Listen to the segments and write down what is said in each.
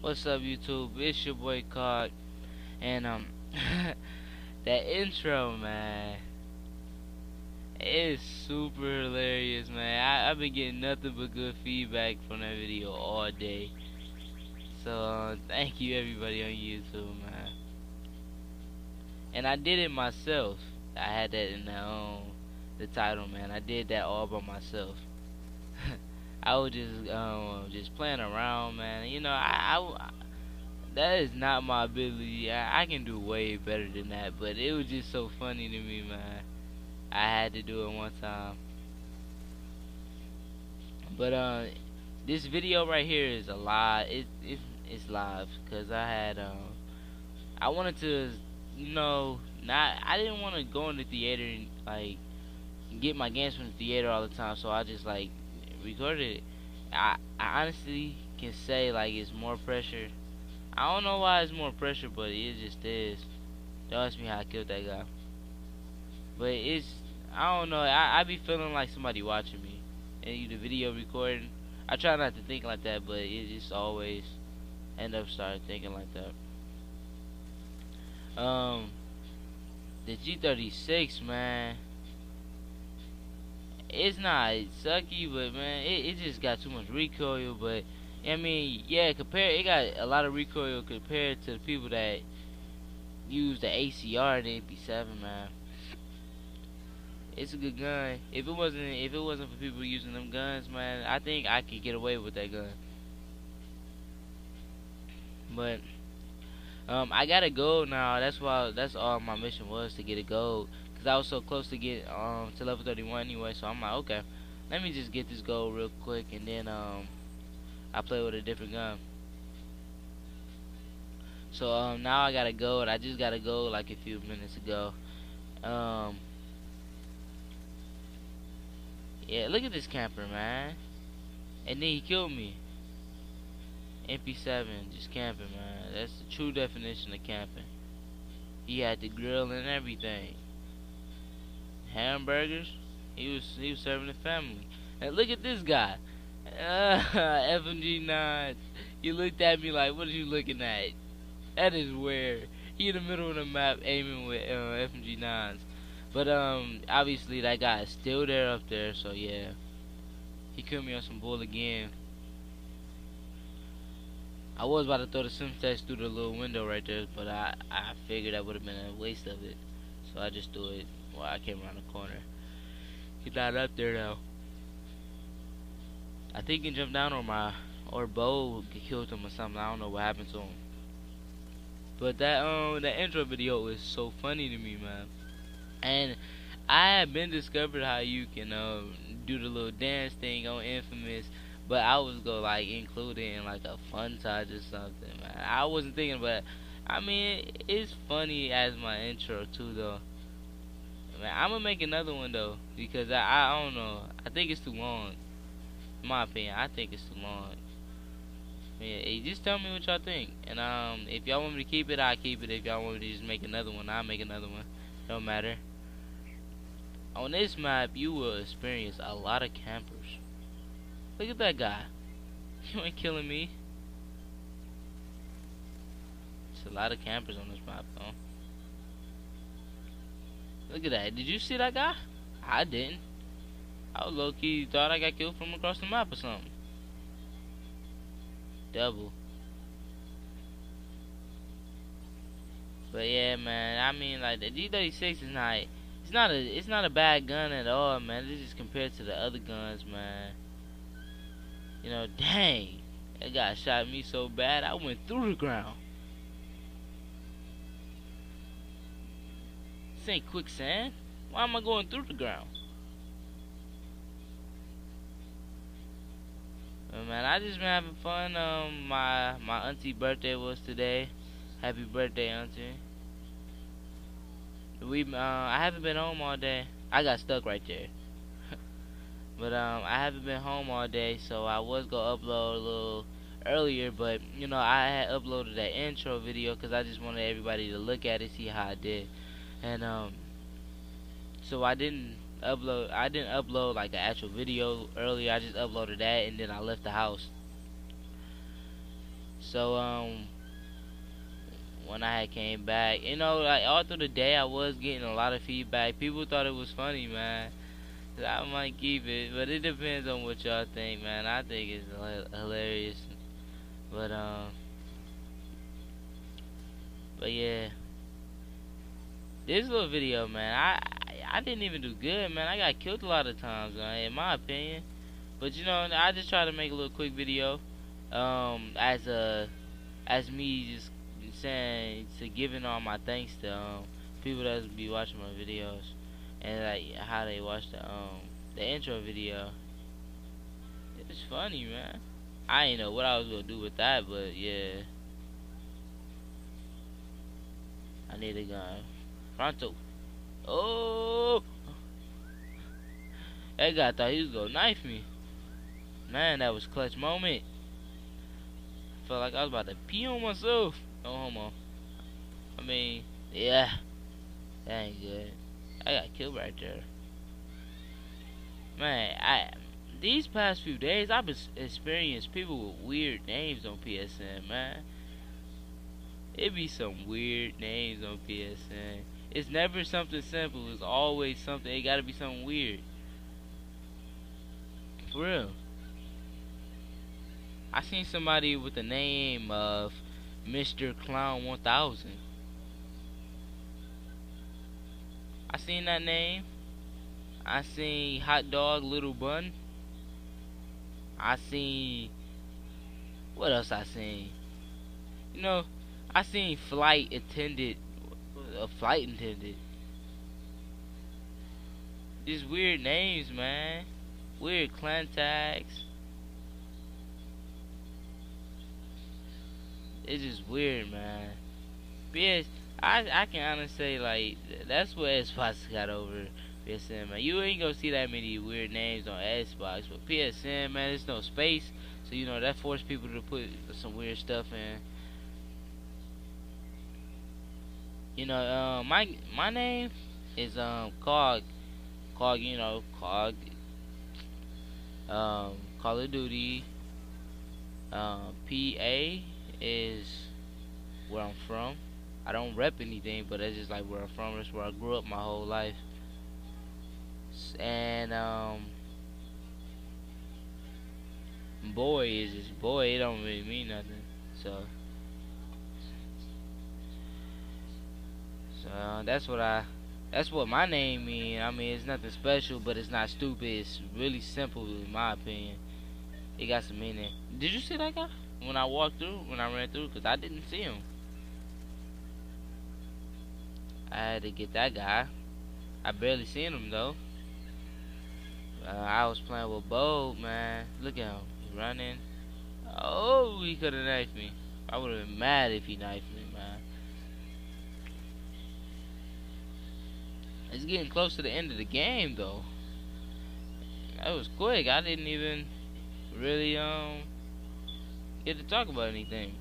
What's up, YouTube? It's your boy Cod, and um, that intro, man, is super hilarious, man. I, I've been getting nothing but good feedback from that video all day. So uh, thank you, everybody on YouTube, man. And I did it myself. I had that in the um, the title, man. I did that all by myself. I was just um just playing around, man. You know, I, I that is not my ability. I, I can do way better than that, but it was just so funny to me, man. I had to do it one time. But uh, this video right here is a live. It it it's live because I had um I wanted to you know not I didn't want to go in the theater and like get my games from the theater all the time, so I just like recorded it. I, I honestly can say like it's more pressure. I don't know why it's more pressure, but it just is. Don't ask me how I killed that guy. But it's I don't know. I I be feeling like somebody watching me, and you the video recording. I try not to think like that, but it just always end up starting thinking like that. Um, the G36, man it's not sucky, but man, it, it just got too much recoil. But I mean, yeah, compare it got a lot of recoil compared to the people that use the ACR and the MP7, man. It's a good gun. If it wasn't, if it wasn't for people using them guns, man, I think I could get away with that gun. But um, I got a gold now. That's why. That's all my mission was to get a gold. Cause I was so close to get um to level 31 anyway, so I'm like, okay, let me just get this gold real quick, and then um I play with a different gun. So um now I got a gold. I just got a gold like a few minutes ago. Um yeah, look at this camper, man. And then he killed me. MP7, just camping, man. That's the true definition of camping. He had the grill and everything hamburgers. He was he was serving the family. And look at this guy, uh, FMG nine. You looked at me like, what are you looking at? That is weird. He in the middle of the map aiming with uh, FMG nines. But um, obviously that guy is still there up there. So yeah, he killed me on some bull again. I was about to throw the Semtex through the little window right there, but I I figured that would have been a waste of it, so I just threw it while I came around the corner. He's not up there now. I think he jumped down or my or Bo killed him or something. I don't know what happened to him. But that um that intro video is so funny to me, man. And I have been discovered how you can um do the little dance thing on Infamous, but I was gonna like include it in like a fun touch or something, man. I wasn't thinking, but I mean it's funny as my intro too, though. Man, I'm gonna make another one though because I I don't know. I think it's too long. In my opinion, I think it's too long. Yeah, hey, just tell me what y'all think. And um, if y'all want me to keep it, I'll keep it. If y'all want me to just make another one, I'll make another one. Don't matter. On this map, you will experience a lot of campers. Look at that guy. You ain't killing me. It's a lot of campers on this map, though. Look at that. Did you see that guy? I didn't. I was low key thought I got killed from across the map or something. Double. But yeah, man. I mean, like the G36 is not. It's not a. It's not a bad gun at all, man. This is compared to the other guns, man. You know, dang, that guy shot me so bad I went through the ground. This ain't quicksand. Why am I going through the ground? Well, man, I just been having fun. Um, my my auntie birthday was today. Happy birthday, auntie. We uh, I haven't been home all day. I got stuck right there. But um, I haven't been home all day, so I was gonna upload a little earlier. But you know, I had uploaded that intro video because I just wanted everybody to look at it, see how I did and um so I didn't upload. I didn't upload like an actual video earlier. I just uploaded that and then I left the house. So um, when I had came back, you know, like all through the day, I was getting a lot of feedback. People thought it was funny, man. I might keep it, but it depends on what y'all think, man. I think it's hilarious, but um, but yeah, this little video, man. I I didn't even do good, man. I got killed a lot of times, man, in my opinion. But you know, I just try to make a little quick video, um, as a, as me just saying to giving all my thanks to um people that be watching my videos and like how they watch the um the intro video. It was funny, man. I didn't know what I was gonna do with that, but yeah. I need a gun. Fronto. Oh! That guy thought he was gonna knife me. Man, that was clutch moment. Felt like I was about to pee on myself. No homo. I mean, yeah. That ain't good. I got killed right there. Man, I these past few days I've experienced people with weird names on PSN, man. It be some weird names on PSN. It's never something simple. It's always something. It gotta be something weird. For real. I seen somebody with the name of Mr. Clown 1000. I seen that name. I seen Hot Dog Little Bun. I seen what else I seen? You know, I seen flight attendant a flight attendant. These weird names, man. Weird clan tags. It's just weird, man. Bitch, I I can honestly say like that's what Xbox got over PSN, man. You ain't gonna see that many weird names on Xbox, but PSN, man, there's no space, so you know that forced people to put some weird stuff in. You know, uh, my my name is um Cod, Cod. You know, Cod. Um, Call of Duty. Um, PA is where I'm from. I don't rep anything, but that's just like where I'm from. That's where I grew up my whole life. And um, boy is just boy. It don't really mean nothing. So. So uh, that's what I that's what my name mean. I mean, it's nothing special, but it's not stupid. It's really simple, in my opinion. It got some meaning. Did you see that guy when I walked through? When I ran through, cause I didn't see him. I had to get that guy. I barely seen him though. Uh, I was playing with Bo, man. Look at him, He's running. Oh, he could have knifed me. I would have been mad if he knifed me, man. It's getting close to the end of the game though. That was quick. I didn't even really um get to talk about anything.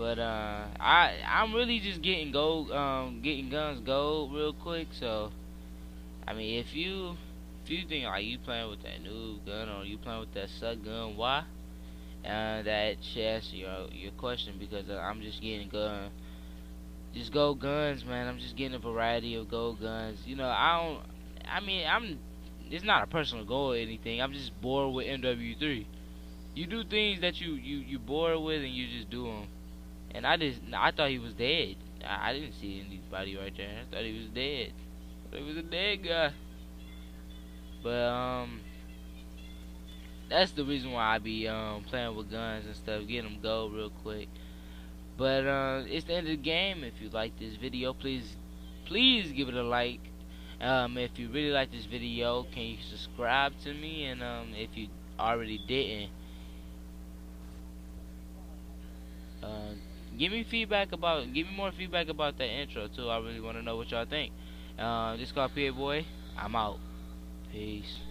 But uh I I'm really just getting gold um getting guns gold real quick so I mean if you if you think like you playing with that new gun or you playing with that suck gun why uh that answer your your question because uh, I'm just getting gun just gold guns, man. I'm just getting a variety of gold guns. You know, I don't. I mean, I'm. It's not a personal goal or anything. I'm just bored with MW3. You do things that you you you bored with, and you just do them. And I just I thought he was dead. I, I didn't see anybody right there. I thought he was dead. He was a dead guy. But um, that's the reason why I be um playing with guns and stuff, getting them go real quick. But uh, it's the end of the game. If you like this video, please, please give it a like. Um, if you really like this video, can you subscribe to me? And um, if you already didn't, uh, give me feedback about, give me more feedback about that intro too. I really want to know what y'all think. Uh, this Cod PA Boy. I'm out. Peace.